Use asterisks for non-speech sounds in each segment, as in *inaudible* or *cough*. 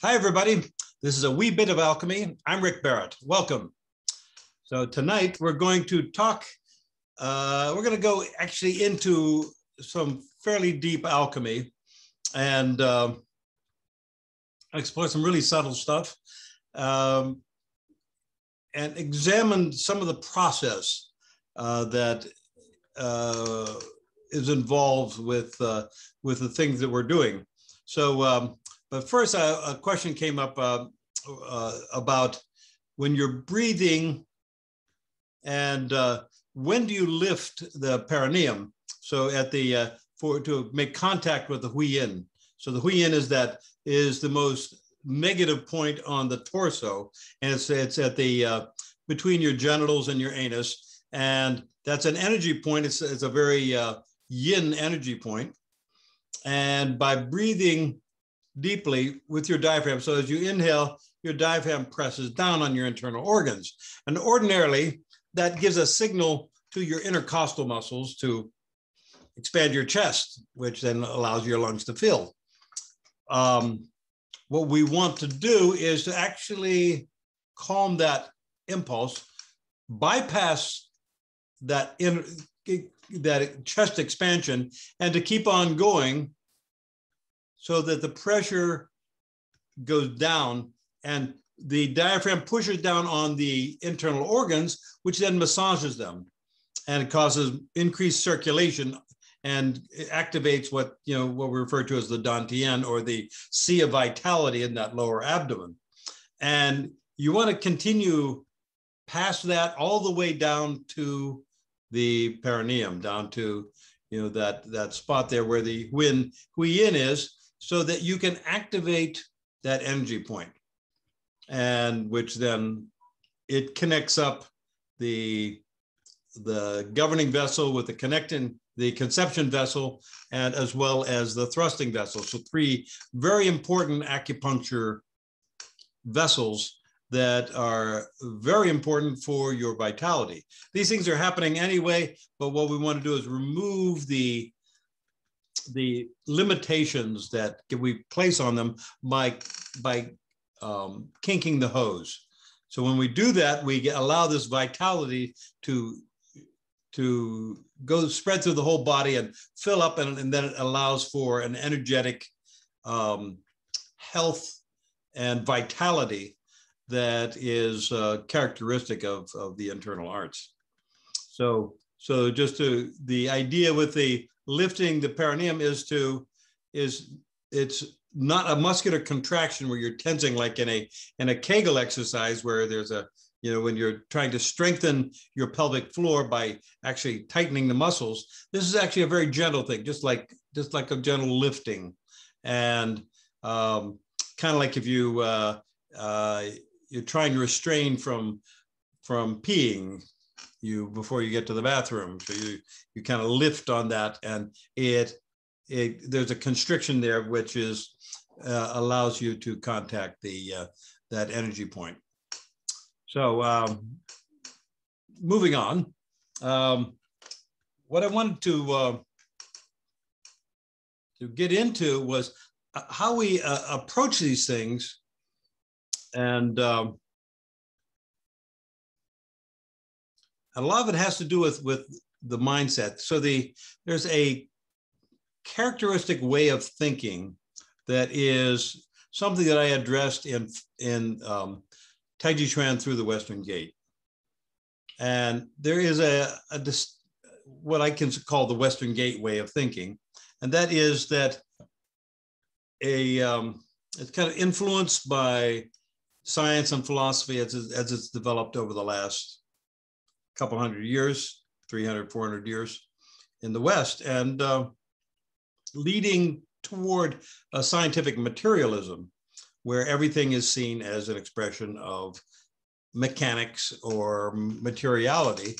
Hi, everybody. This is a wee bit of alchemy. I'm Rick Barrett. Welcome. So tonight we're going to talk, uh, we're going to go actually into some fairly deep alchemy and uh, explore some really subtle stuff um, and examine some of the process uh, that uh, is involved with, uh, with the things that we're doing. So um, but first, uh, a question came up uh, uh, about when you're breathing and uh, when do you lift the perineum? So at the uh, for to make contact with the huiyin. So the huiyin is that is the most negative point on the torso, and it's it's at the uh, between your genitals and your anus, and that's an energy point. It's it's a very yin energy point, and by breathing deeply with your diaphragm. So as you inhale, your diaphragm presses down on your internal organs. And ordinarily, that gives a signal to your intercostal muscles to expand your chest, which then allows your lungs to fill. Um, what we want to do is to actually calm that impulse, bypass that that chest expansion, and to keep on going so that the pressure goes down and the diaphragm pushes down on the internal organs, which then massages them and causes increased circulation and activates what you know what we refer to as the dantian or the sea of vitality in that lower abdomen. And you want to continue past that all the way down to the perineum, down to you know that that spot there where the when huiyin is, so that you can activate that energy point and which then it connects up the the governing vessel with the connecting the conception vessel and as well as the thrusting vessel. So three very important acupuncture vessels that are very important for your vitality. These things are happening anyway but what we want to do is remove the the limitations that we place on them by by um, kinking the hose. So when we do that, we get, allow this vitality to to go spread through the whole body and fill up, and, and then it allows for an energetic um, health and vitality that is uh, characteristic of, of the internal arts. So, so just to the idea with the lifting the perineum is to is it's not a muscular contraction where you're tensing like in a in a Kegel exercise where there's a you know when you're trying to strengthen your pelvic floor by actually tightening the muscles. This is actually a very gentle thing just like just like a gentle lifting. And um, kind of like if you uh, uh, you're trying to restrain from from peeing you before you get to the bathroom. So you you kind of lift on that, and it it there's a constriction there which is uh, allows you to contact the uh, that energy point. So um, moving on, um, what I wanted to uh, to get into was uh, how we uh, approach these things and um, a lot of it has to do with with the mindset. So the there's a characteristic way of thinking that is something that I addressed in in um, Taijiquan through the Western Gate, and there is a, a what I can call the Western Gate way of thinking, and that is that a um, it's kind of influenced by science and philosophy as, as it's developed over the last couple hundred years, 300, 400 years in the West, and uh, leading toward a scientific materialism where everything is seen as an expression of mechanics or materiality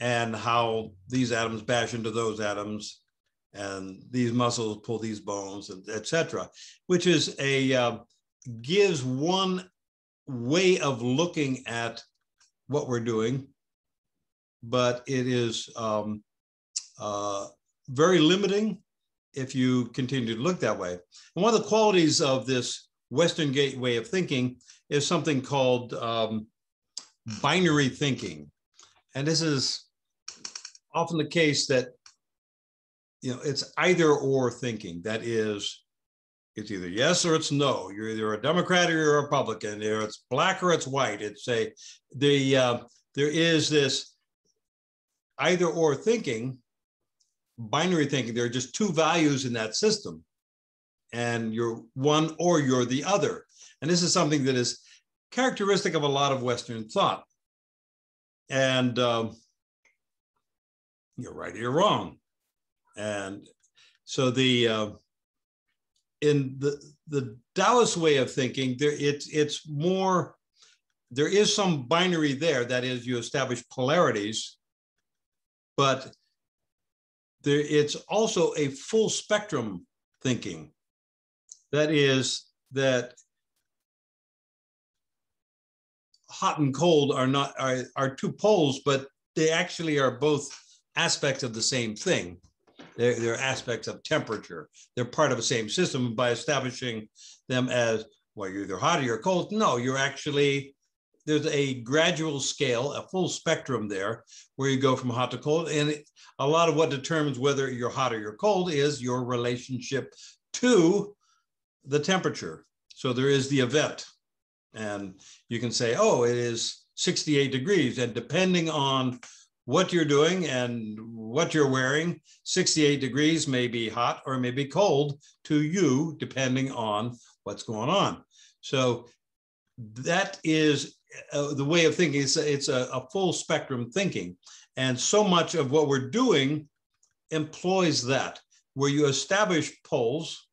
and how these atoms bash into those atoms and these muscles pull these bones and etc which is a uh, gives one way of looking at what we're doing but it is um, uh, very limiting if you continue to look that way. And one of the qualities of this Western gate way of thinking is something called um, binary thinking. And this is often the case that you know it's either or thinking. That is, it's either yes or it's no. You're either a Democrat or you're a Republican. Or it's black or it's white. It's a the uh, there is this either or thinking, binary thinking. There are just two values in that system, and you're one or you're the other. And this is something that is characteristic of a lot of Western thought. And um, you're right or you're wrong. And so the uh, in the the Taoist way of thinking, there it's it's more there is some binary there. That is, you establish polarities, but there it's also a full spectrum thinking. That is that hot and cold are not are, are two poles, but they actually are both aspects of the same thing. They're, they're aspects of temperature. They're part of the same system. By establishing them as, well, you're either hot or you're cold, no, you're actually, there's a gradual scale, a full spectrum there where you go from hot to cold. And it, a lot of what determines whether you're hot or you're cold is your relationship to the temperature. So there is the event. And you can say, oh, it is 68 degrees. And depending on what you're doing and what you're wearing. 68 degrees may be hot or may be cold to you, depending on what's going on. So that is uh, the way of thinking. It's, a, it's a, a full spectrum thinking. And so much of what we're doing employs that, where you establish poles.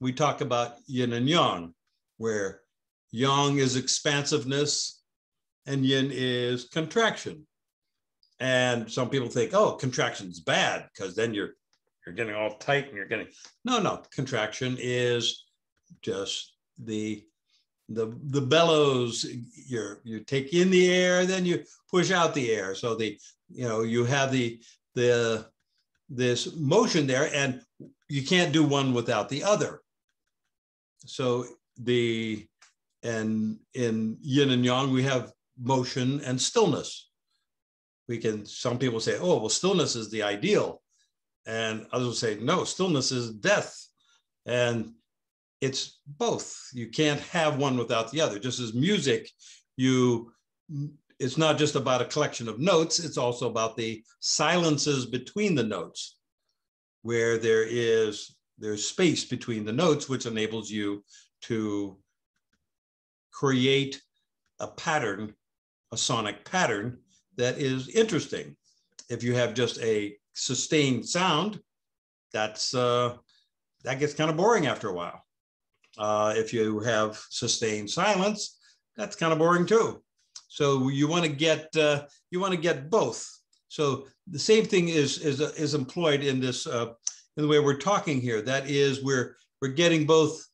We talk about yin and yang, where yang is expansiveness and yin is contraction and some people think, oh, contraction's bad because then you're you're getting all tight and you're getting no, no. Contraction is just the the the bellows. You're you take in the air, then you push out the air. So the you know you have the the this motion there, and you can't do one without the other. So the and in yin and yang we have motion and stillness we can some people say oh well stillness is the ideal and others will say no stillness is death and it's both you can't have one without the other just as music you it's not just about a collection of notes it's also about the silences between the notes where there is there's space between the notes which enables you to create a pattern a sonic pattern that is interesting. If you have just a sustained sound, that's uh, that gets kind of boring after a while. Uh, if you have sustained silence, that's kind of boring too. So you want to get uh, you want to get both. So the same thing is is is employed in this uh, in the way we're talking here. That is, we're we're getting both.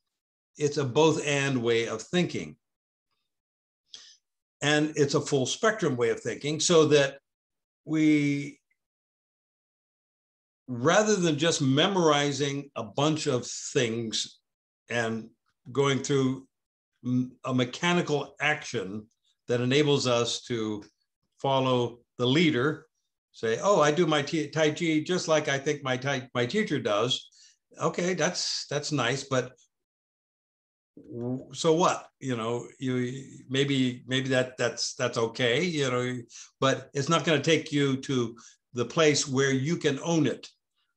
It's a both and way of thinking and it's a full spectrum way of thinking so that we rather than just memorizing a bunch of things and going through a mechanical action that enables us to follow the leader say oh i do my tai chi just like i think my tai, my teacher does. Okay that's that's nice but so what? You know you maybe maybe that that's that's okay you know but it's not going to take you to the place where you can own it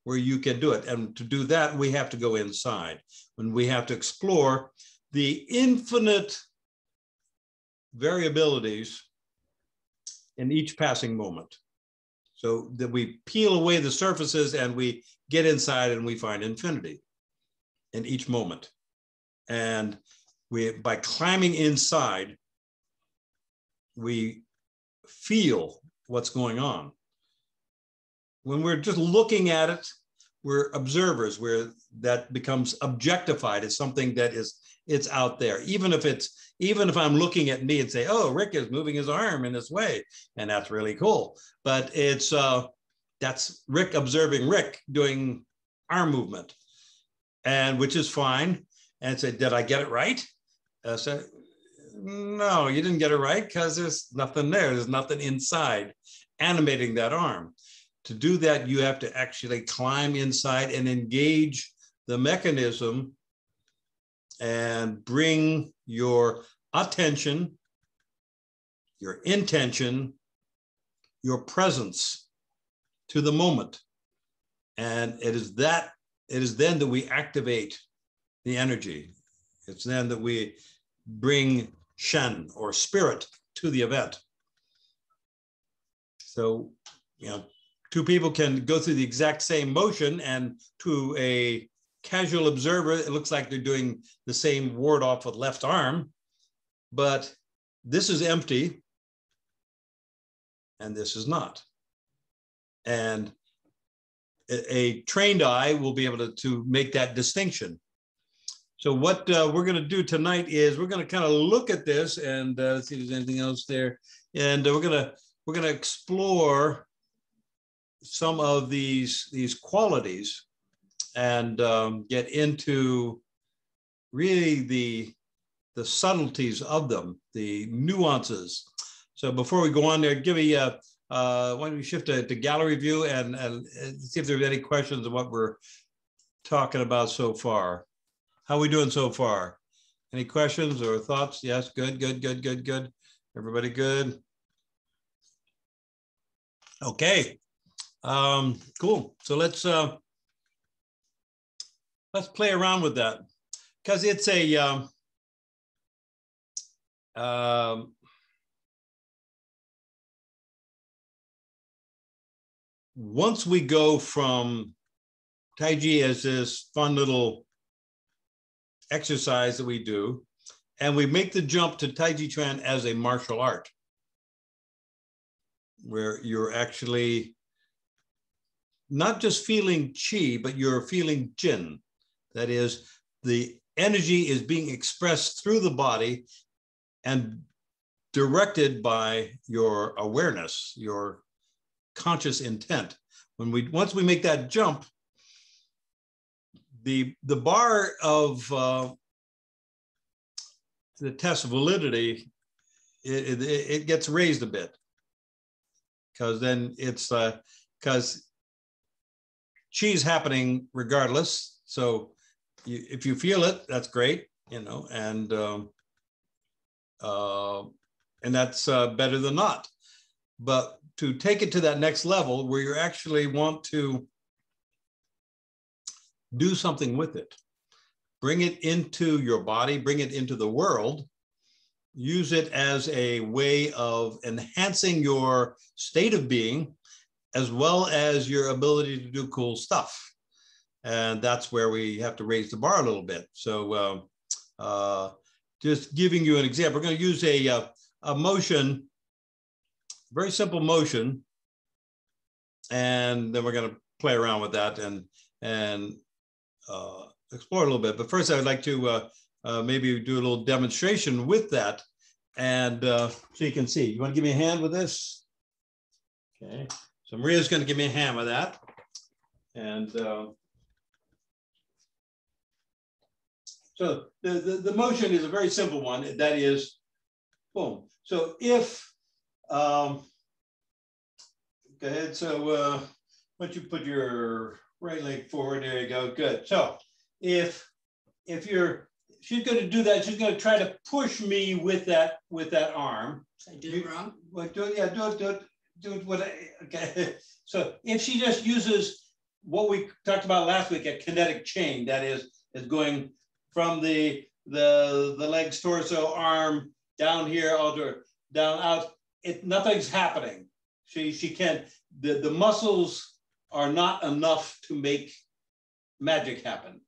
where you can do it. And to do that we have to go inside when we have to explore the infinite variabilities in each passing moment so that we peel away the surfaces and we get inside and we find infinity in each moment and we, by climbing inside, we feel what's going on. When we're just looking at it, we're observers where that becomes objectified as something that is it's out there even if it's even if i'm looking at me and say oh rick is moving his arm in this way and that's really cool but it's uh that's rick observing rick doing arm movement and which is fine and say, did I get it right? I said, no, you didn't get it right because there's nothing there. There's nothing inside animating that arm. To do that, you have to actually climb inside and engage the mechanism and bring your attention, your intention, your presence to the moment. And it is that, it is then that we activate the energy. It's then that we bring Shen or spirit to the event. So, you know, two people can go through the exact same motion and to a casual observer, it looks like they're doing the same ward off with left arm, but this is empty and this is not. And a, trained eye will be able to, to make that distinction. So what uh, we're going to do tonight is we're going to kind of look at this and uh, see if there's anything else there, and uh, we're going to we're going to explore some of these these qualities and um, get into really the the subtleties of them, the nuances. So before we go on there, give me a uh, why don't we shift to, to gallery view and, and, and see if there's any questions on what we're talking about so far. How are we doing so far? Any questions or thoughts? Yes, good, good, good, good, good. Everybody good? Okay, um, cool. So let's uh, let's play around with that because it's a um, um, once we go from Taiji as this fun little exercise that we do, and we make the jump to Taiji Chuan as a martial art, where you're actually not just feeling chi, but you're feeling jin. That is, the energy is being expressed through the body and directed by your awareness, your conscious intent. When we once we make that jump, the the bar of uh, the test validity it, it, it, gets raised a bit because then it's because uh, is happening regardless. So you, if you feel it, that's great, you know, and um, uh, and that's uh, better than not. But to take it to that next level where you actually want to do something with it, bring it into your body, bring it into the world, use it as a way of enhancing your state of being as well as your ability to do cool stuff. And that's where we have to raise the bar a little bit. So, uh, uh, just giving you an example, we're going to use a, a, uh, a motion very simple motion. And then we're going to play around with that and, and uh, explore a little bit. But first, I would like to uh, uh, maybe do a little demonstration with that. And uh, so you can see, you want to give me a hand with this? Okay. So Maria's going to give me a hand with that. And uh, so the, the, the motion is a very simple one. That is, boom. So if um, go ahead. So uh, why don't you put your right leg forward? There you go. Good. So if if you're she's going to do that, she's going to try to push me with that with that arm. I do it wrong. Well, do it. Yeah, do it. Do it. Do. What? I, okay. *laughs* So if she just uses what we talked about last week, a kinetic chain, that is is going from the the the legs, torso, arm down here, all down out it nothing's happening. She she can the the muscles are not enough to make magic happen.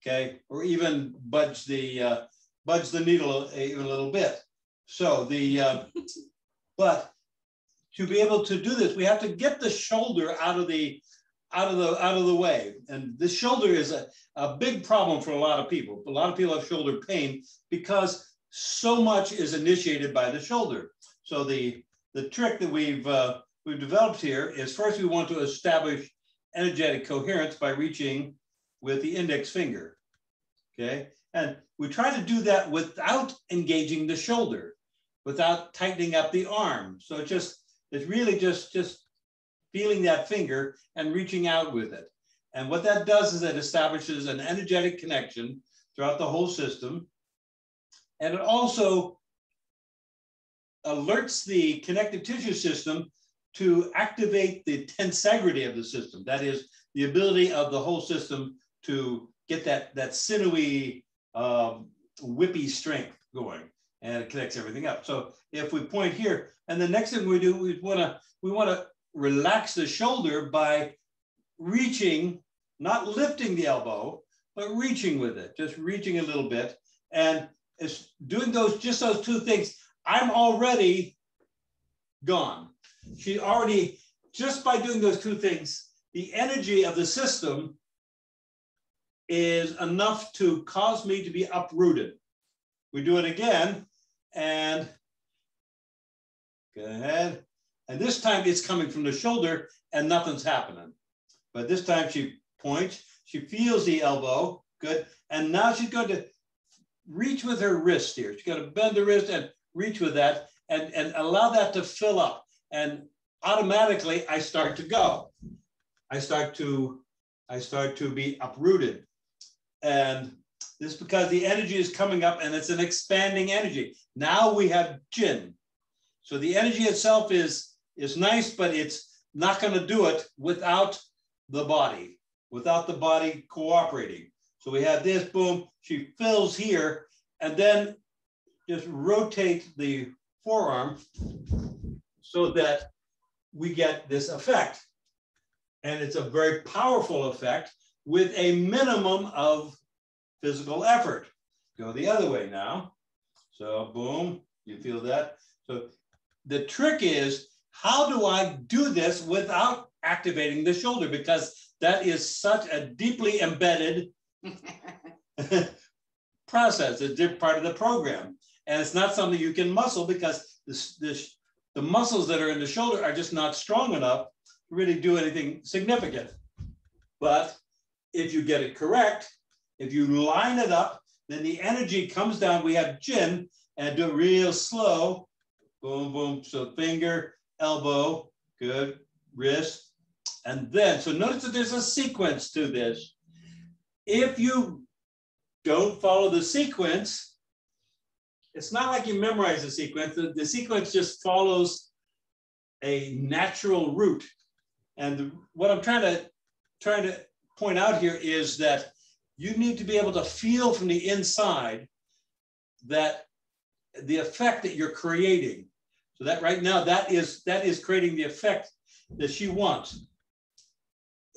Okay, or even budge the uh, budge the needle even a little bit. So the uh, *laughs* but to be able to do this, we have to get the shoulder out of the out of the out of the way. And the shoulder is a, a big problem for a lot of people. A lot of people have shoulder pain because so much is initiated by the shoulder. So the, the trick that we've, uh, we've developed here is first we want to establish energetic coherence by reaching with the index finger, okay? And we try to do that without engaging the shoulder, without tightening up the arm. So just, it's really just, just feeling that finger and reaching out with it. And what that does is it establishes an energetic connection throughout the whole system. And it also alerts the connective tissue system to activate the tensegrity of the system. That is the ability of the whole system to get that, that sinewy, um, whippy strength going and it connects everything up. So if we point here, and the next thing we do, we wanna, we wanna relax the shoulder by reaching, not lifting the elbow, but reaching with it, just reaching a little bit. And it's doing those, just those two things. I'm already gone. She already, just by doing those two things, the energy of the system is enough to cause me to be uprooted. We do it again and go ahead. And this time it's coming from the shoulder and nothing's happening. But this time she points, she feels the elbow, good. And now she's going to reach with her wrist here. She's going to bend the wrist and reach with that and, and allow that to fill up. And automatically I start to go. I start to, I start to be uprooted. And this is because the energy is coming up and it's an expanding energy. Now we have Jin. So the energy itself is, is nice, but it's not going to do it without the body, without the body cooperating. So we have this, boom, she fills here, and then just rotate the forearm so that we get this effect. And it's a very powerful effect with a minimum of physical effort. Go the other way now. So boom, you feel that? So the trick is, how do I do this without activating the shoulder? Because that is such a deeply embedded *laughs* process. It's part of the program. And it's not something you can muscle because the muscles that are in the shoulder are just not strong enough to really do anything significant. But if you get it correct, if you line it up, then the energy comes down. We have Jin and do it real slow. Boom, boom. So finger, elbow, good, wrist. And then, so notice that there's a sequence to this. If you don't follow the sequence, it's not like you memorize the sequence. The, the sequence just follows a natural route. And the, what I'm trying to trying to point out here is that you need to be able to feel from the inside that the effect that you're creating. So that right now, that is that is creating the effect that she wants.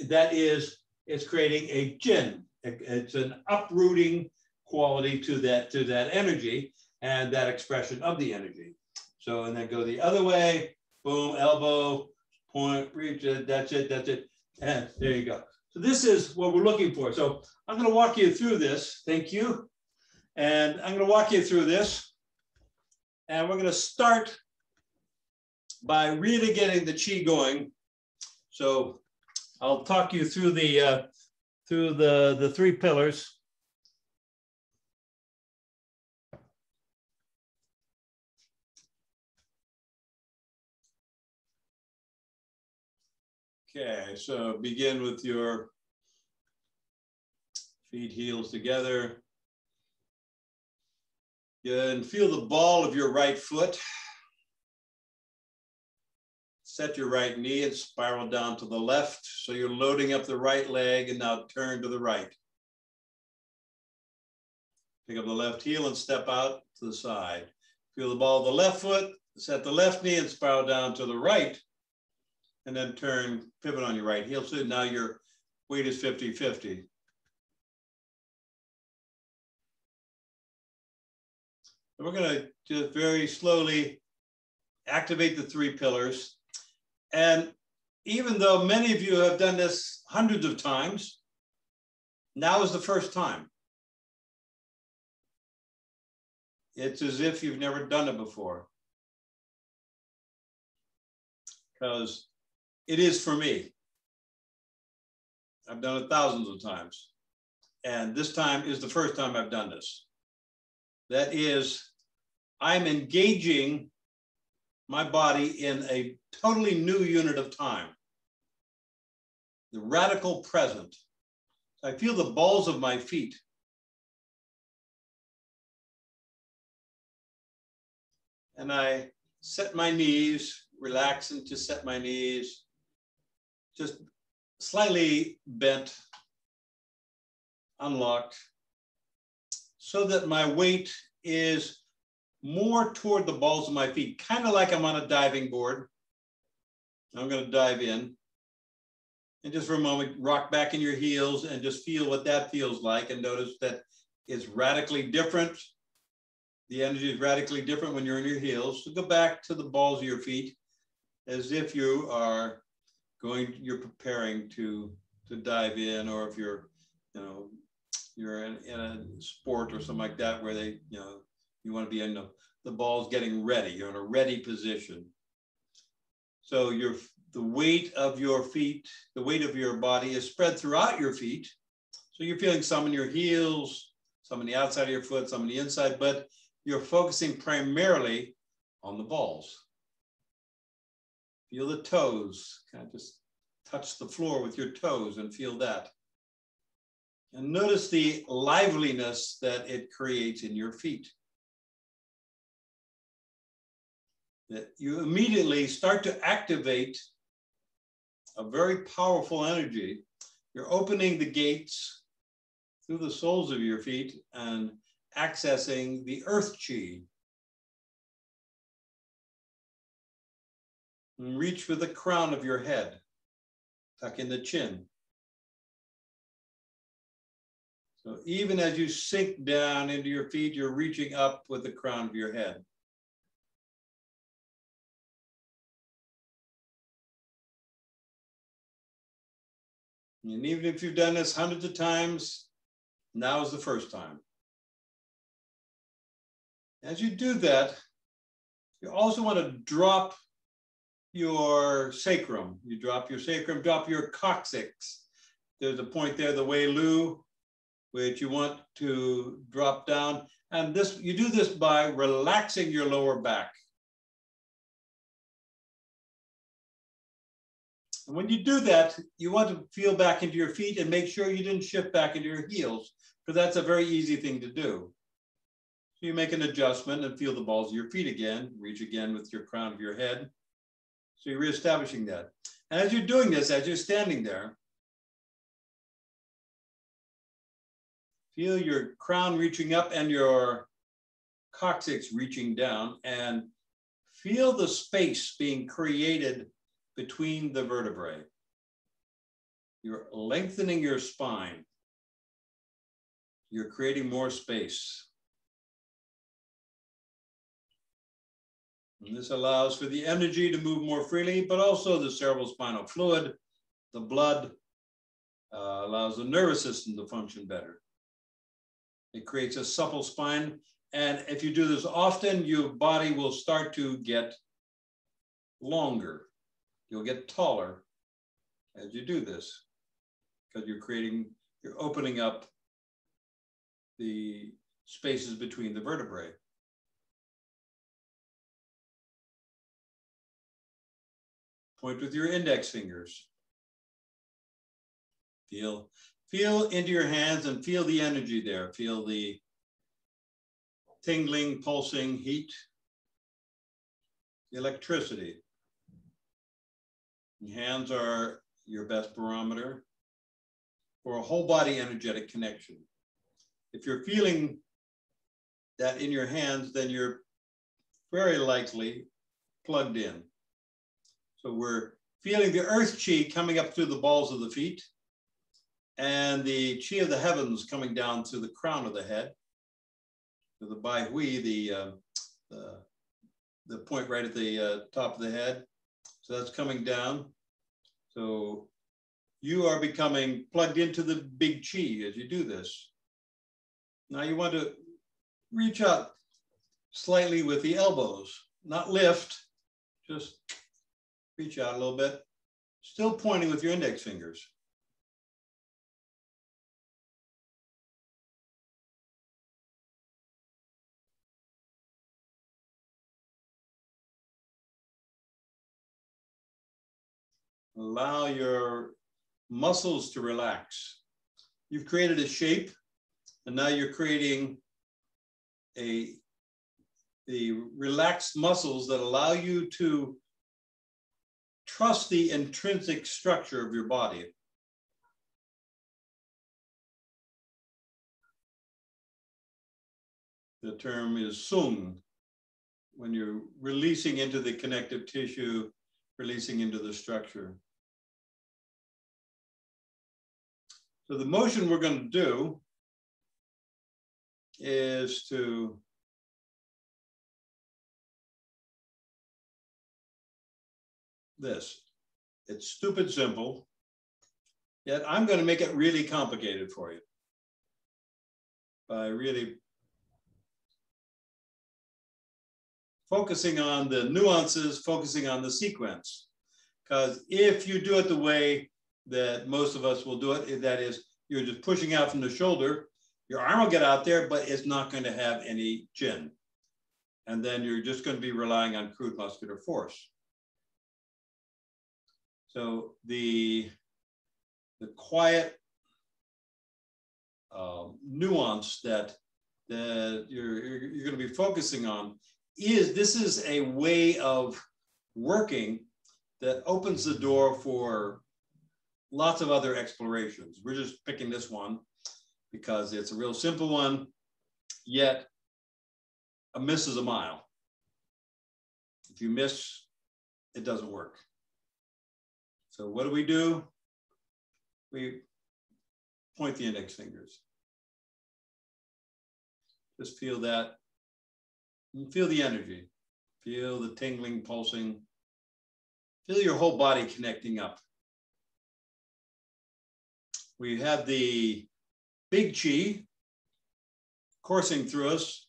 That is, it's creating a jin. It's an uprooting quality to that to that energy and that expression of the energy. So and then go the other way. Boom, elbow, point, reach it. That's it. That's it. And there you go. So this is what we're looking for. So I'm going to walk you through this. Thank you. And I'm going to walk you through this. And we're going to start by really getting the chi going. So I'll talk you through the uh, through the the three pillars. Okay, so begin with your feet heels together. And feel the ball of your right foot. Set your right knee and spiral down to the left. So you're loading up the right leg and now turn to the right. Pick up the left heel and step out to the side. Feel the ball of the left foot, set the left knee and spiral down to the right and then turn, pivot on your right heel. So now your weight is 50-50. And we're gonna just very slowly activate the three pillars. And even though many of you have done this hundreds of times, now is the first time. It's as if you've never done it before. Because it is for me. I've done it thousands of times. and this time is the first time I've done this. That is, I'm engaging my body in a totally new unit of time. The radical present. I feel the balls of my feet. And I set my knees, relax into set my knees, just slightly bent, unlocked, so that my weight is more toward the balls of my feet, kind of like I'm on a diving board. I'm going to dive in. And just for a moment, rock back in your heels and just feel what that feels like. And notice that it's radically different. The energy is radically different when you're in your heels. So go back to the balls of your feet as if you are going, you're preparing to, to dive in, or if you're, you know, you're in, in a sport or something like that where they, you know, you want to be in the, the ball's getting ready. You're in a ready position. So your the weight of your feet, the weight of your body is spread throughout your feet. So you're feeling some in your heels, some on the outside of your foot, some on the inside, but you're focusing primarily on the balls. Feel the toes, kind of just touch the floor with your toes and feel that. And notice the liveliness that it creates in your feet. That you immediately start to activate a very powerful energy. You're opening the gates through the soles of your feet and accessing the earth chi. And reach for the crown of your head, tuck in the chin. So even as you sink down into your feet, you're reaching up with the crown of your head. And even if you've done this hundreds of times, now is the first time. As you do that, you also want to drop your sacrum. You drop your sacrum, drop your coccyx. There's a point there, the Wei Lu, which you want to drop down. And this, you do this by relaxing your lower back. And when you do that, you want to feel back into your feet and make sure you didn't shift back into your heels, because that's a very easy thing to do. So you make an adjustment and feel the balls of your feet again, reach again with your crown of your head. So you're reestablishing that. And as you're doing this, as you're standing there, feel your crown reaching up and your coccyx reaching down and feel the space being created between the vertebrae. You're lengthening your spine. You're creating more space. And this allows for the energy to move more freely, but also the cerebral spinal fluid, the blood, uh, allows the nervous system to function better. It creates a supple spine. And if you do this often, your body will start to get longer. You'll get taller as you do this because you're creating, you're opening up the spaces between the vertebrae. Point with your index fingers. Feel, feel into your hands and feel the energy there. Feel the tingling, pulsing heat, electricity. Hands are your best barometer for a whole body energetic connection. If you're feeling that in your hands, then you're very likely plugged in. So we're feeling the earth chi coming up through the balls of the feet and the chi of the heavens coming down to the crown of the head, to the bai hui, the, uh, the, the point right at the uh, top of the head. So that's coming down. So you are becoming plugged into the big chi as you do this. Now you want to reach out slightly with the elbows, not lift, just reach out a little bit, still pointing with your index fingers. Allow your muscles to relax. You've created a shape, and now you're creating a the relaxed muscles that allow you to trust the intrinsic structure of your body. The term is sung, when you're releasing into the connective tissue, releasing into the structure. So the motion we're going to do is to this. It's stupid simple, yet I'm going to make it really complicated for you by really focusing on the nuances, focusing on the sequence. Because if you do it the way that most of us will do it, that is, you're just pushing out from the shoulder, your arm will get out there, but it's not going to have any jin. And then you're just going to be relying on crude muscular force. So the, the quiet uh, nuance that, that you're, you're, you're going to be focusing on is this is a way of working that opens the door for lots of other explorations. We're just picking this one because it's a real simple one, yet a miss is a mile. If you miss, it doesn't work. So what do we do? We point the index fingers. Just feel that feel the energy. Feel the tingling, pulsing. Feel your whole body connecting up. We have the big chi coursing through us.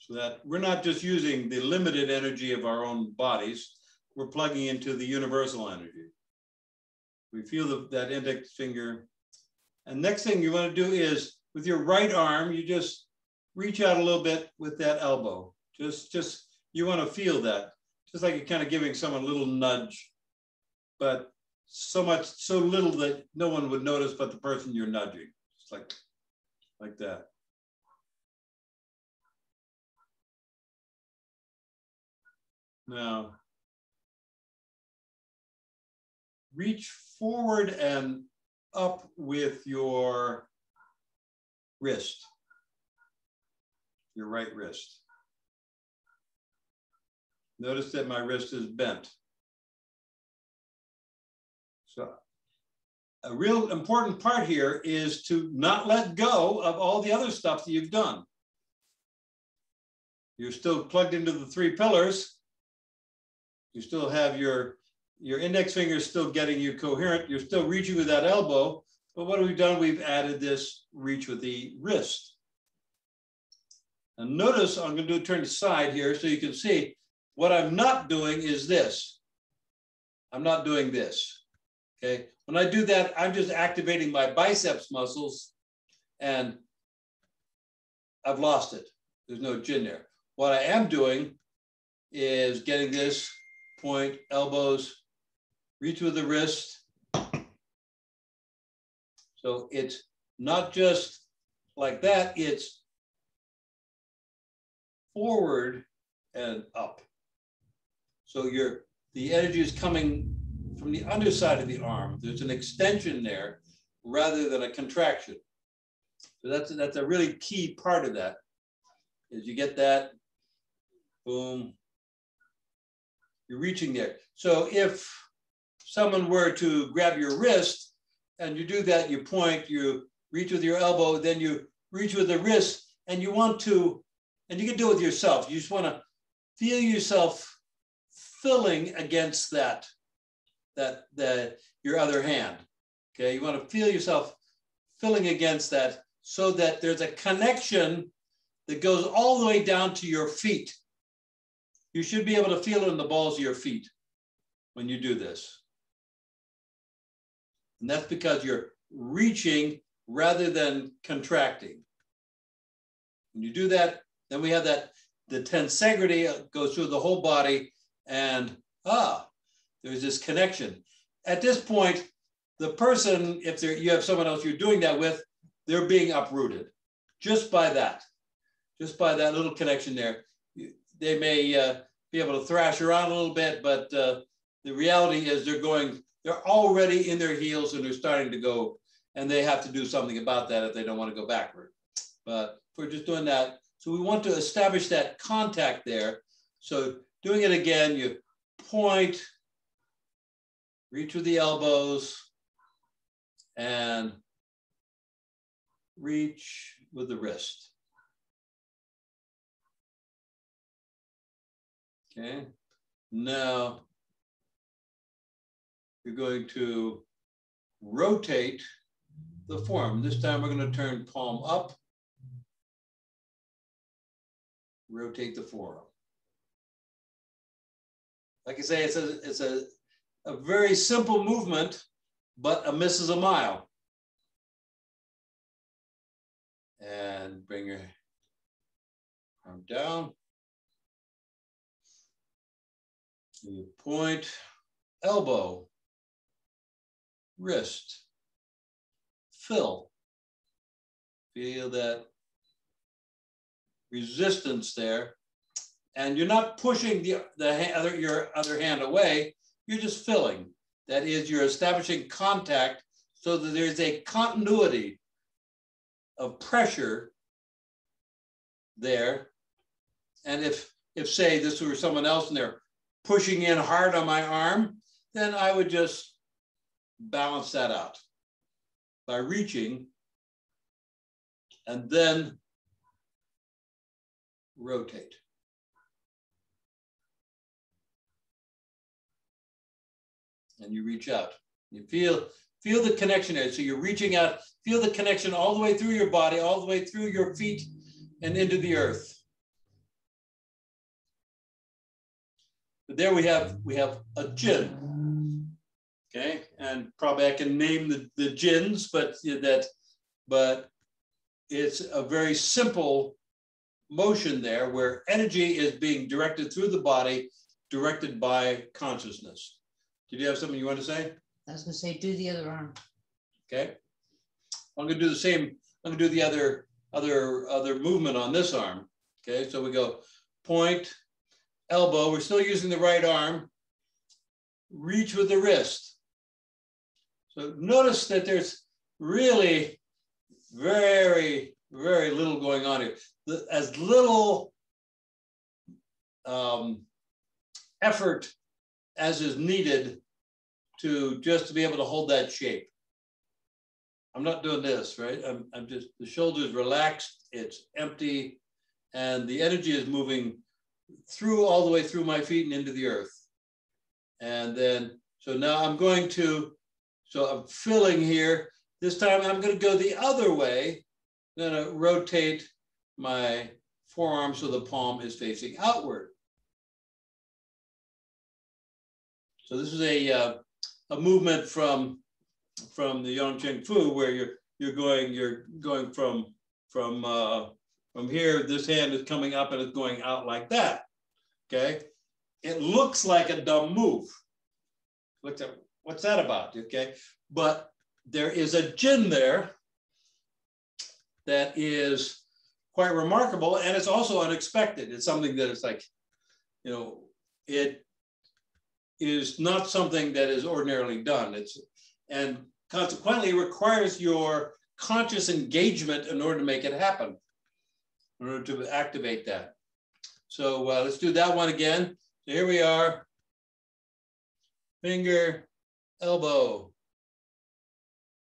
So that we're not just using the limited energy of our own bodies, we're plugging into the universal energy. We feel the, that index finger. And next thing you want to do is with your right arm, you just reach out a little bit with that elbow. Just, just you want to feel that, just like you're kind of giving someone a little nudge, but so much, so little that no one would notice but the person you're nudging. Just like, like that. Now, reach forward and up with your wrist, your right wrist. Notice that my wrist is bent. A real important part here is to not let go of all the other stuff that you've done. You're still plugged into the three pillars. You still have your, your index finger still getting you coherent. You're still reaching with that elbow, but what have we done? We've added this reach with the wrist. And notice I'm going to do a turn to side here so you can see what I'm not doing is this. I'm not doing this. Okay. When I do that, I'm just activating my biceps muscles and I've lost it. There's no jin there. What I am doing is getting this point, elbows, reach with the wrist, so it's not just like that, it's forward and up. So your the energy is coming from the underside of the arm. There's an extension there rather than a contraction. So that's, that's a really key part of that is you get that, boom, you're reaching there. So if someone were to grab your wrist and you do that, you point, you reach with your elbow, then you reach with the wrist, and you want to, and you can do it with yourself. You just want to feel yourself filling against that, that, the, your other hand. Okay, you want to feel yourself filling against that so that there's a connection that goes all the way down to your feet. You should be able to feel it in the balls of your feet when you do this. And that's because you're reaching rather than contracting. When you do that, then we have that the tensegrity goes through the whole body and ah, there's this connection. At this point, the person, if you have someone else you're doing that with, they're being uprooted just by that, just by that little connection there. They may uh, be able to thrash around a little bit, but uh, the reality is they're going, they're already in their heels and they're starting to go, and they have to do something about that if they don't want to go backward. But we're just doing that, so we want to establish that contact there. So doing it again, you point, reach with the elbows, and reach with the wrist. Okay, now you're going to rotate the form. This time we're going to turn palm up, rotate the forearm. Like I say, it's a, it's a, a very simple movement, but a miss is a mile. And bring your arm down. You point, elbow, wrist, fill. Feel that resistance there. And you're not pushing the, the other, your other hand away, you're just filling. That is, you're establishing contact so that there's a continuity of pressure there. And if, if say this were someone else and they're pushing in hard on my arm, then I would just balance that out by reaching and then rotate. And you reach out. You feel feel the connection there. So you're reaching out, feel the connection all the way through your body, all the way through your feet and into the earth. But there we have we have a jin. Okay, and probably I can name the, the jins, but that but it's a very simple motion there where energy is being directed through the body, directed by consciousness. Did you have something you want to say? I was going to say, do the other arm. Okay. I'm going to do the same. I'm going to do the other other other movement on this arm. Okay, so we go point, elbow, we're still using the right arm, reach with the wrist. So notice that there's really very, very little going on here. As little um, effort as is needed to just to be able to hold that shape. I'm not doing this, right? I'm, I'm just, the shoulders relaxed, it's empty, and the energy is moving through all the way through my feet and into the earth. And then, so now I'm going to, so I'm filling here. This time I'm going to go the other way. I'm to rotate my forearm so the palm is facing outward. So this is a, uh, a movement from, from the Yang Chengfu where you're, you're going, you're going from, from uh, from here, this hand is coming up and it's going out like that, okay? It looks like a dumb move. What's that, what's that about, okay? But there is a jin there that is quite remarkable and it's also unexpected. It's something that is like, you know, it is not something that is ordinarily done. It's and consequently requires your conscious engagement in order to make it happen in order to activate that. So uh, let's do that one again. So here we are. Finger, elbow,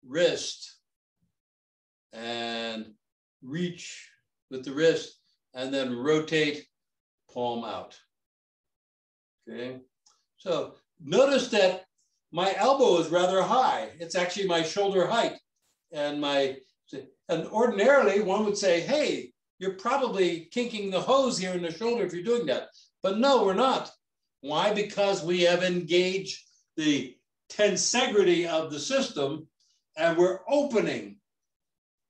wrist, and reach with the wrist, and then rotate palm out. Okay, so notice that my elbow is rather high. It's actually my shoulder height. And my, and ordinarily one would say, hey, you're probably kinking the hose here in the shoulder if you're doing that. But no, we're not. Why? Because we have engaged the tensegrity of the system and we're opening.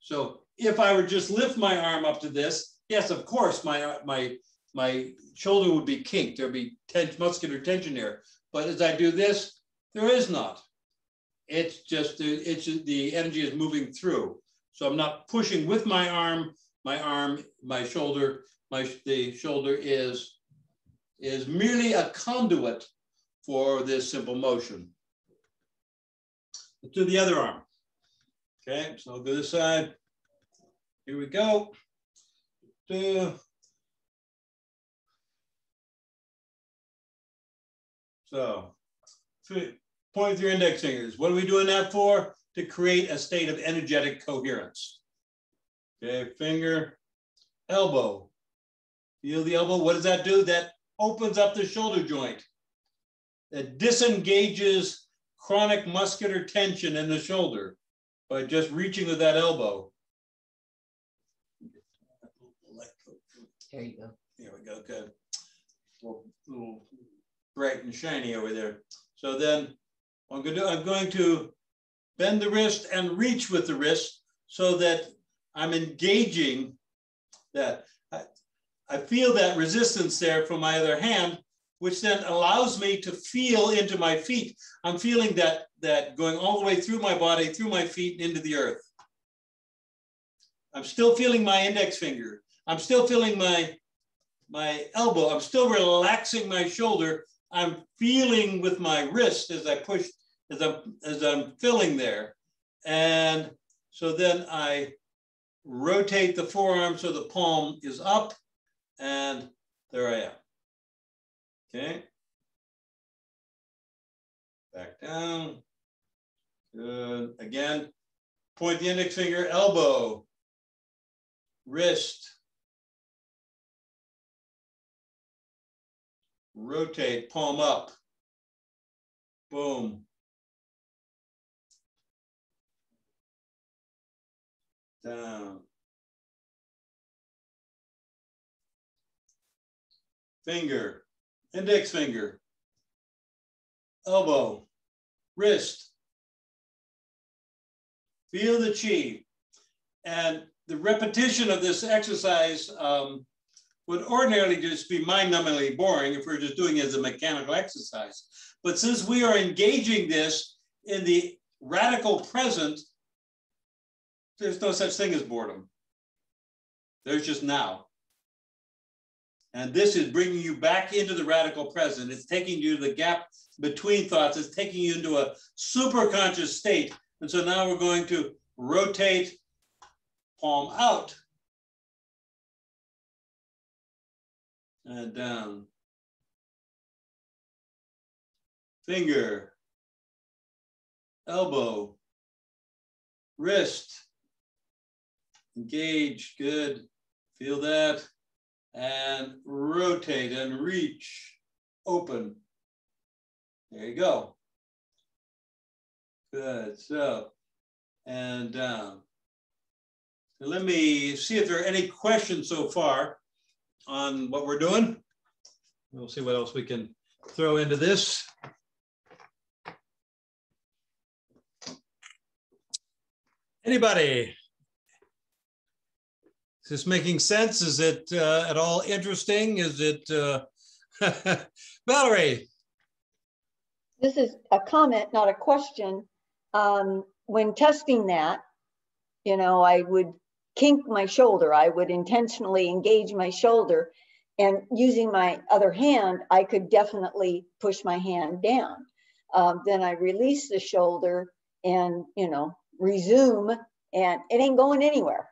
So if I were just lift my arm up to this, yes, of course, my, my my shoulder would be kinked. There'd be ten, muscular tension there. But as I do this, there is not. It's just the, it's the energy is moving through. So I'm not pushing with my arm. My arm, my shoulder, my the shoulder is is merely a conduit for this simple motion. Do the other arm. Okay, so I'll go this side. Here we go. So point with your index fingers. What are we doing that for? To create a state of energetic coherence. Okay, finger, elbow. Feel the elbow. What does that do? That opens up the shoulder joint. That disengages chronic muscular tension in the shoulder by just reaching with that elbow. There you go. There we go, good. Little, little bright and shiny over there. So then I'm going, to, I'm going to bend the wrist and reach with the wrist so that I'm engaging that. I, I feel that resistance there from my other hand, which then allows me to feel into my feet. I'm feeling that, that going all the way through my body, through my feet, into the earth. I'm still feeling my index finger. I'm still feeling my, my elbow. I'm still relaxing my shoulder I'm feeling with my wrist as I push, as I'm, as I'm filling there. And so then I rotate the forearm so the palm is up and there I am. Okay. Back down. Good. Again, point the index finger, elbow, wrist, rotate, palm up, boom. Down. Finger, index finger, elbow, wrist. Feel the chi. And the repetition of this exercise um, would ordinarily just be mind-numbingly boring if we are just doing it as a mechanical exercise. But since we are engaging this in the radical present, there's no such thing as boredom. There's just now. And this is bringing you back into the radical present. It's taking you to the gap between thoughts. It's taking you into a super conscious state. And so now we're going to rotate palm out. And down. Finger, elbow, wrist, engage, good. Feel that. And rotate and reach, open. There you go. Good, so, and down. So let me see if there are any questions so far on what we're doing. We'll see what else we can throw into this. Anybody? Is this making sense? Is it uh, at all interesting? Is it, uh, *laughs* Valerie? This is a comment, not a question. Um, when testing that, you know, I would kink my shoulder. I would intentionally engage my shoulder. And using my other hand, I could definitely push my hand down. Um, then I release the shoulder and, you know, resume, and it ain't going anywhere.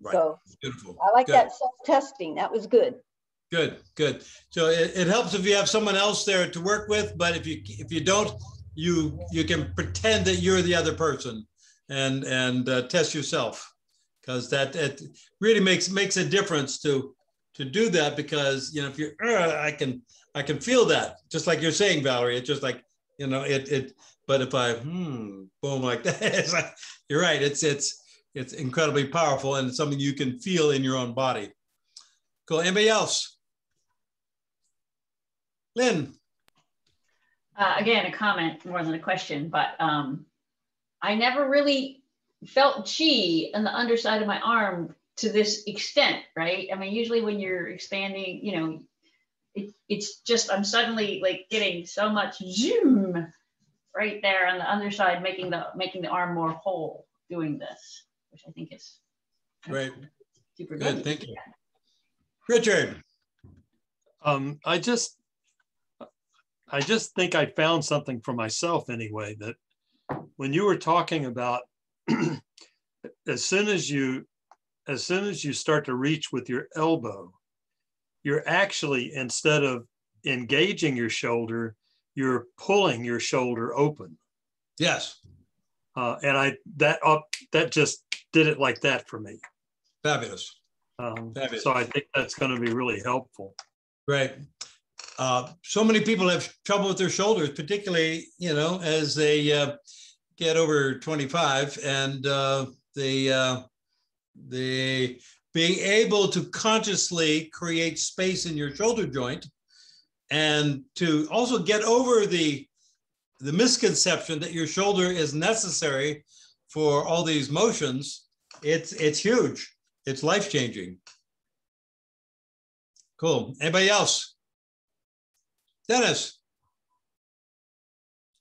Right. So Beautiful. I like good. that self testing. That was good. Good, good. So it, it helps if you have someone else there to work with, but if you if you don't, you you can pretend that you're the other person and and uh, test yourself because that it really makes makes a difference to to do that because you know if you're uh, I can I can feel that just like you're saying Valerie it's just like you know it it but if I hmm boom like *laughs* that like, you're right it's it's it's incredibly powerful and it's something you can feel in your own body. Cool. Anybody else? Lynn. Uh, again, a comment more than a question, but um, I never really felt chi on the underside of my arm to this extent, right? I mean, usually when you're expanding, you know, it, it's just I'm suddenly like getting so much zoom right there on the underside, making the making the arm more whole doing this, which I think is Great. super Good, good. thank you. Richard, Um, I just, I just think I found something for myself anyway, that when you were talking about *clears throat* as soon as you, as soon as you start to reach with your elbow, you're actually, instead of engaging your shoulder, you're pulling your shoulder open. yes, Uh, and I, that up, that just did it like that for me. fabulous. Um, Fabulous. so I think that's going to be really helpful. Great. Uh, so many people have trouble with their shoulders, particularly, you know, as they uh, get over 25 and uh, they, uh, they being able to consciously create space in your shoulder joint and to also get over the, the misconception that your shoulder is necessary for all these motions. It's, it's huge. It's life-changing. Cool. Anybody else? Dennis.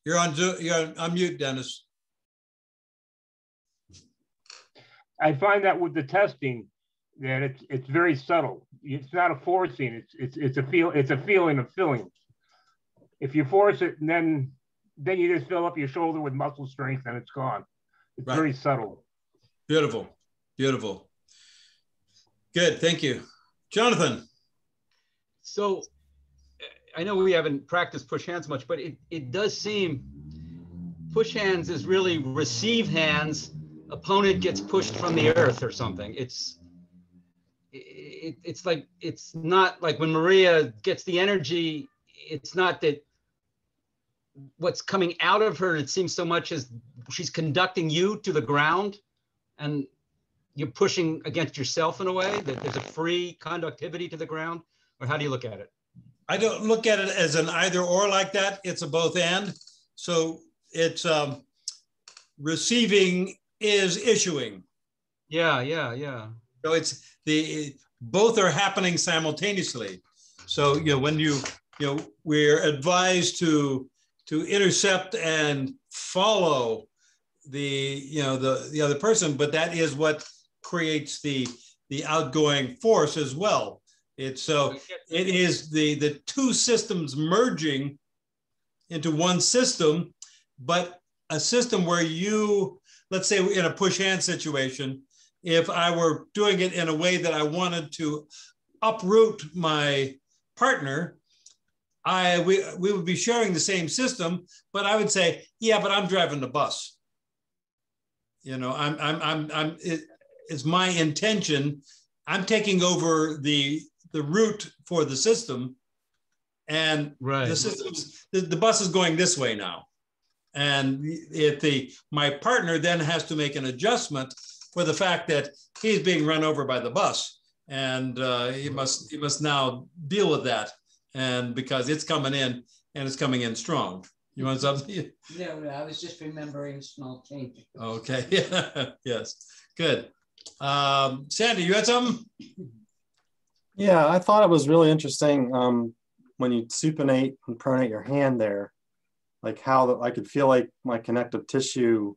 You're on, you're on mute, Dennis. I find that with the testing, that it's it's very subtle. It's not a forcing. It's it's it's a feel. It's a feeling of filling. If you force it, and then then you just fill up your shoulder with muscle strength, and it's gone. It's Right. very subtle. Beautiful, beautiful. Good, thank you. Jonathan, So I know we haven't practiced push hands much, but it, it does seem push hands is really receive hands. Opponent gets pushed from the earth or something. It's it, it's like it's not like when Maria gets the energy. It's not that what's coming out of her. It seems so much as she's conducting you to the ground, and you're pushing against yourself in a way that there's a free conductivity to the ground. Or how do you look at it? I don't look at it as an either or like that. It's a both and. So it's um, receiving is issuing. Yeah, yeah, yeah. So it's the both are happening simultaneously. So you know when you you know we're advised to to intercept and follow the you know the the other person, but that is what creates the the outgoing force as well. It's so it is the the two systems merging into one system, but a system where you let's say in a push hand situation if I were doing it in a way that I wanted to uproot my partner, I we, we would be sharing the same system, but I would say, yeah, but I'm driving the bus. You know, I'm I'm I'm I'm it, it's my intention. I'm taking over the the route for the system, and Right. the systems the, the bus is going this way now and if the my partner then has to make an adjustment for the fact that he's being run over by the bus. And uh, he must he must now deal with that. And because it's coming in and it's coming in strong. You want something? *laughs* No, no, I was just remembering small changes. okay *laughs* yes good. Um, sandy you had something? Yeah, I thought it was really interesting um, when you supinate and pronate your hand there, like how the, I could feel like my connective tissue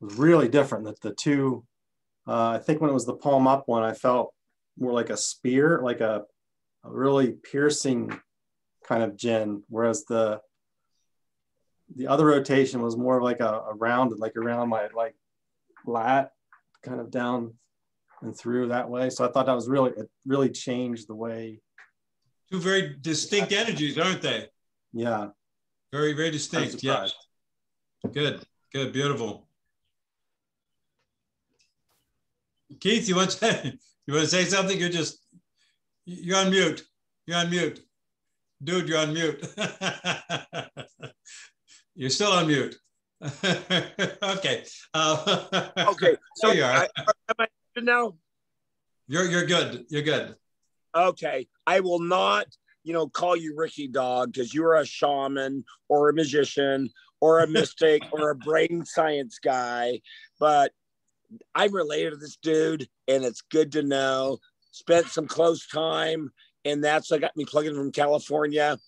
was really different. That the two, uh, I think when it was the palm up one, I felt more like a spear, like a, a really piercing kind of jin, whereas the the other rotation was more of like a, a rounded, like around my like lat, kind of down and through that way. So I thought that was really it really changed the way. two very distinct energies aren't they Yeah, very very distinct. Yeah good. Good. Beautiful. Keith you want to you want to say something? You're just you're on mute. You're on mute. Dude you're on mute. *laughs* You're still on mute. *laughs* Okay. Uh, *laughs* Okay, so you are. I, am I now? you're you're good. You're good. Okay, I will not, you know, call you Ricky Dog because you're a shaman or a magician or a *laughs* mystic or a brain science guy. But I'm related to this dude, and it's good to know. Spent some close time, and that's what got me plugging from California.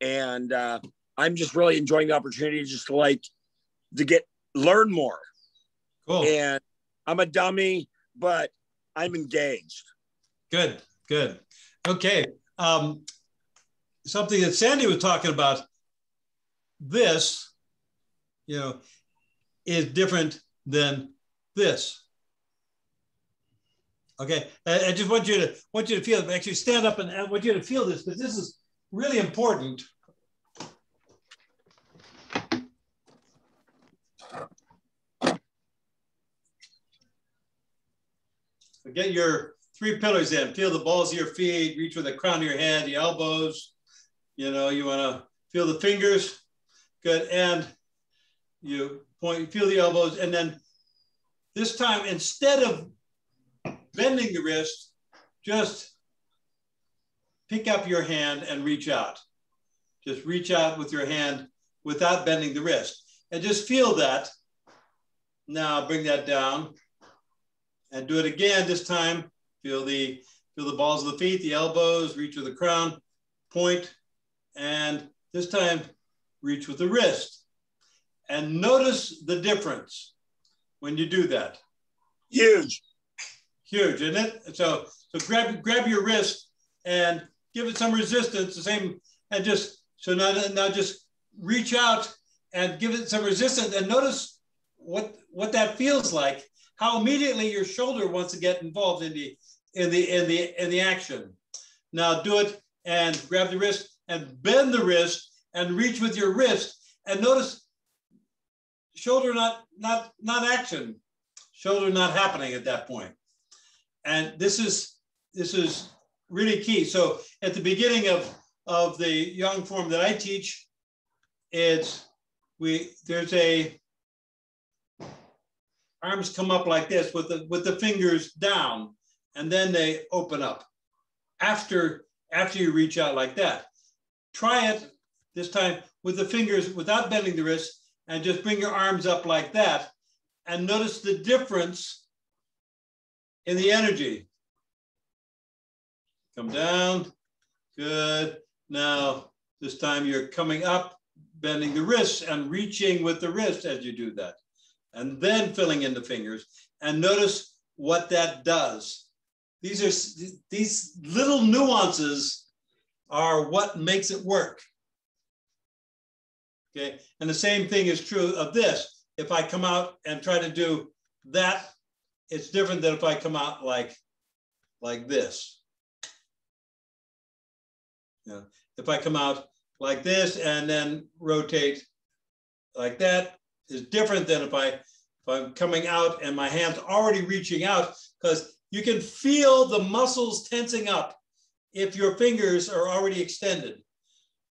And uh, I'm just really enjoying the opportunity just to like to get learn more. Cool. And I'm a dummy, but I'm engaged. Good, good. Okay. Um, something that Sandy was talking about, this, you know, is different than this. Okay, I, I just want you to want you to feel actually stand up and I want you to feel this because this is really important. Get your three pillars in. Feel the balls of your feet, reach with the crown of your head, the elbows. You know, you want to feel the fingers. Good. And you point, feel the elbows. And then this time, instead of bending the wrist, just pick up your hand and reach out. Just reach out with your hand without bending the wrist. And just feel that. Now bring that down and do it again this time. Feel the, feel the balls of the feet, the elbows, reach with the crown, point, and this time reach with the wrist. And notice the difference when you do that. Huge. Huge, isn't it? So, so grab, grab your wrist and give it some resistance, the same, and just, so now, now just reach out and give it some resistance and notice what, what that feels like how immediately your shoulder wants to get involved in the in the in the in the action. Now do it and grab the wrist and bend the wrist and reach with your wrist and notice shoulder not not not action, shoulder not happening at that point. And this is this is really key. So at the beginning of of the Yang form that I teach, it's we there's a arms come up like this with the, with the fingers down, and then they open up after, after you reach out like that. Try it this time with the fingers without bending the wrist and just bring your arms up like that and notice the difference in the energy. Come down, good. Now, this time you're coming up, bending the wrists and reaching with the wrist as you do that and then filling in the fingers. And notice what that does. These are these little nuances are what makes it work. Okay, and the same thing is true of this. If I come out and try to do that, it's different than if I come out like, like this. Yeah. If I come out like this and then rotate like that, is different than if I if I'm coming out and my hand's already reaching out because you can feel the muscles tensing up if your fingers are already extended,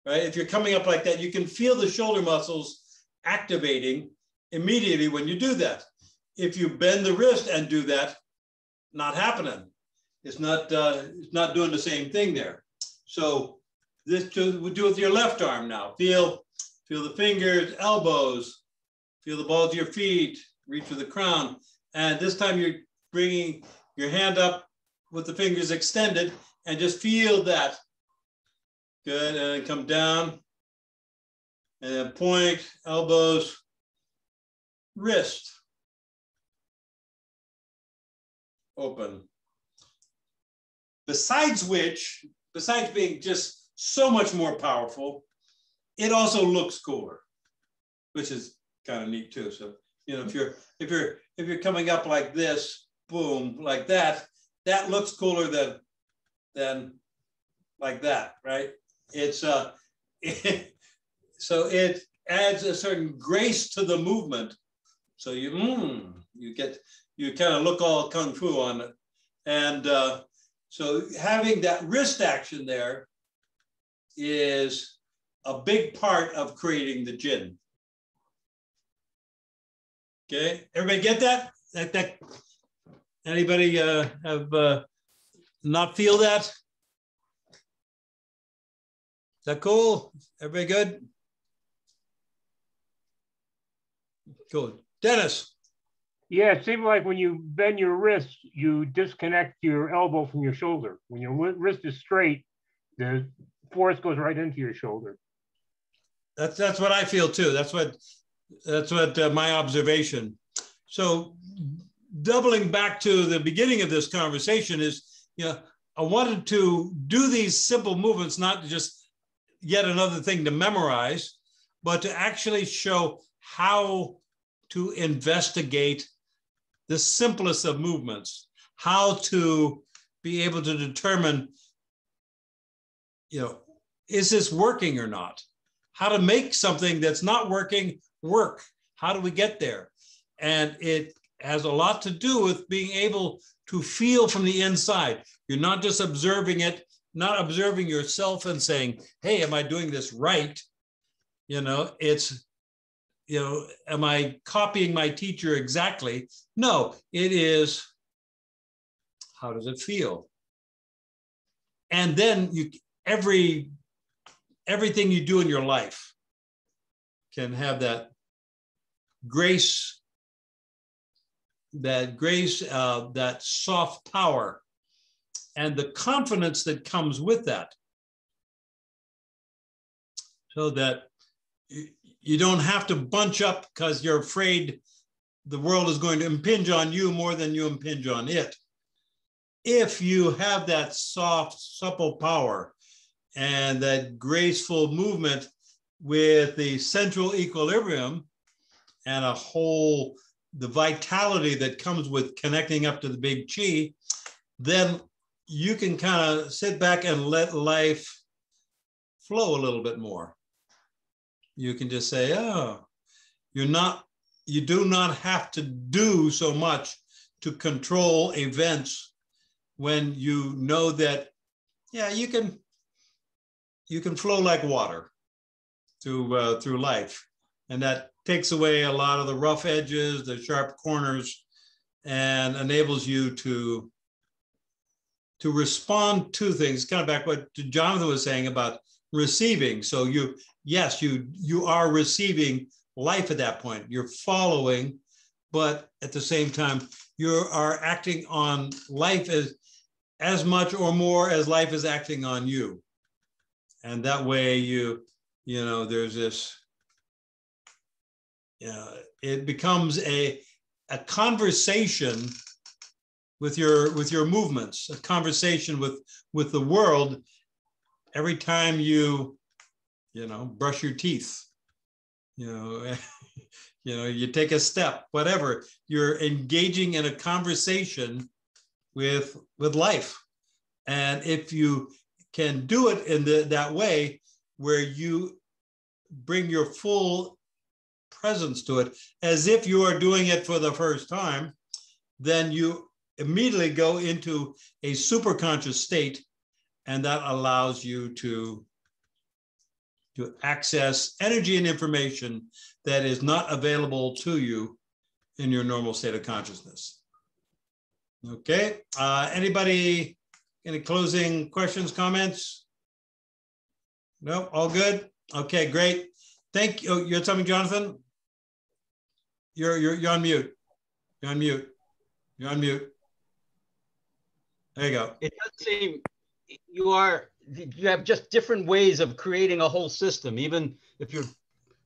right? If you're coming up like that, you can feel the shoulder muscles activating immediately when you do that. If you bend the wrist and do that, not happening. It's not, uh, it's not doing the same thing there. So this to, do with your left arm now. Feel, feel the fingers, elbows, Feel the balls of your feet, reach for the crown. And this time you're bringing your hand up with the fingers extended and just feel that. Good, and then come down. And then point, elbows, wrist. Open. Besides which, besides being just so much more powerful, it also looks cooler, which is kind of neat too. So, you know, if you're if you're if you're coming up like this, boom, like that, that looks cooler than than like that, right? It's uh it, *laughs* so it adds a certain grace to the movement. So you mm, you get you kind of look all kung fu on it. And uh, so having that wrist action there is a big part of creating the jin. Okay, everybody get that? That, that anybody uh, have uh, not feel that? Is that cool? Everybody good? Cool. Dennis. Yeah, it seems like when you bend your wrist, you disconnect your elbow from your shoulder. When your wrist is straight, the force goes right into your shoulder. That's that's what I feel too. That's what that's what uh, my observation. So doubling back to the beginning of this conversation is, you know, I wanted to do these simple movements, not just yet another thing to memorize, but to actually show how to investigate the simplest of movements, how to be able to determine, you know, is this working or not? How to make something that's not working work. How do we get there? And it has a lot to do with being able to feel from the inside. You're not just observing it, not observing yourself and saying, hey, am I doing this right? You know, it's, you know, am I copying my teacher exactly? No, it is, how does it feel? And then you, every, everything you do in your life can have that grace, that grace, uh, that soft power, and the confidence that comes with that. So that you don't have to bunch up because you're afraid the world is going to impinge on you more than you impinge on it. If you have that soft, supple power and that graceful movement with the central equilibrium, and a whole the vitality that comes with connecting up to the big chi, then you can kind of sit back and let life flow a little bit more. You can just say, oh, you're not, you do not have to do so much to control events when you know that, yeah, you can, you can flow like water through, uh, through life. And that takes away a lot of the rough edges, the sharp corners, and enables you to to respond to things. Kind of back what Jonathan was saying about receiving. So you, yes, you you are receiving life at that point. You're following, but at the same time, you are acting on life as as much or more as life is acting on you. And that way you, you know, there's this uh, it becomes a, a conversation with your with your movements, a conversation with with the world every time you you know brush your teeth, you know. *laughs* you know you take a step whatever you're engaging in a conversation with with life and if you can do it in the, that way where you bring your full presence to it as if you are doing it for the first time, then you immediately go into a superconscious state, and that allows you to, to access energy and information that is not available to you in your normal state of consciousness. Okay, uh, anybody, any closing questions, comments? No, all good? Okay, great. Thank you. Oh, you're me, Jonathan? You're, you're, you're on mute. You're on mute. You're on mute. There you go. It does seem you are, you have just different ways of creating a whole system. Even if you're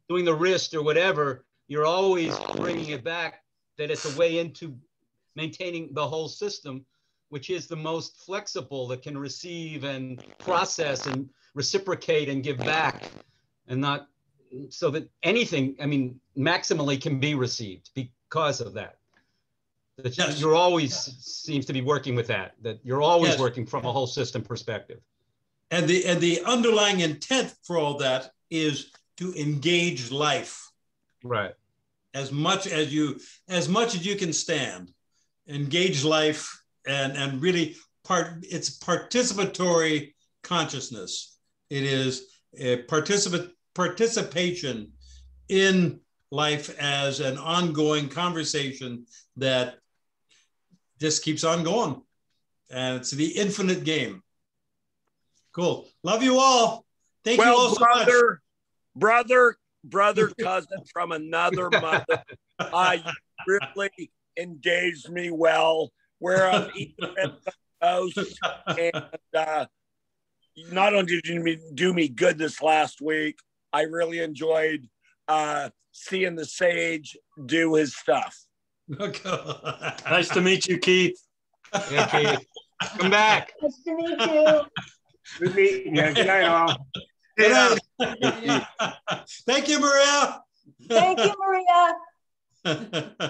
doing the wrist or whatever, you're always bringing it back that it's a way into maintaining the whole system, which is the most flexible that can receive and process and reciprocate and give back and not so that anything, I mean, maximally can be received because of that. That yes. you're always seems to be working with that. That you're always yes. working from a whole system perspective. And the and the underlying intent for all that is to engage life. Right. As much as you as much as you can stand, engage life and and really part. It's participatory consciousness. It is a participant participation in life as an ongoing conversation that just keeps on going. And it's the infinite game. Cool. Love you all. Thank well, you all so brother, much. Brother, brother, cousin from another mother. *laughs* I really engaged me well. Where on each end of the coast, and uh, not only did you do me good this last week, I really enjoyed uh, seeing the sage do his stuff. *laughs* nice to meet you, Keith. Yeah, Keith. Come back. Nice to meet you. Good meeting you. Good night, all. Good night. Thank you, Maria. Thank you, Maria. *laughs*